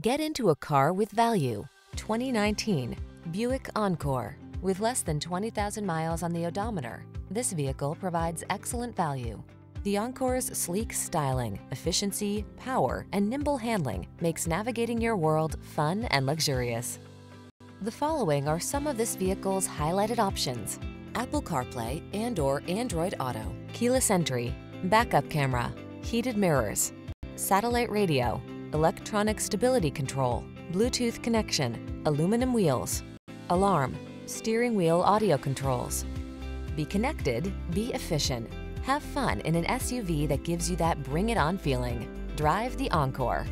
Get into a car with value. 2019 Buick Encore. With less than 20,000 miles on the odometer, this vehicle provides excellent value. The Encore's sleek styling, efficiency, power, and nimble handling makes navigating your world fun and luxurious. The following are some of this vehicle's highlighted options. Apple CarPlay and or Android Auto, keyless entry, backup camera, heated mirrors, satellite radio, electronic stability control, Bluetooth connection, aluminum wheels, alarm, steering wheel audio controls. Be connected, be efficient. Have fun in an SUV that gives you that bring it on feeling. Drive the Encore.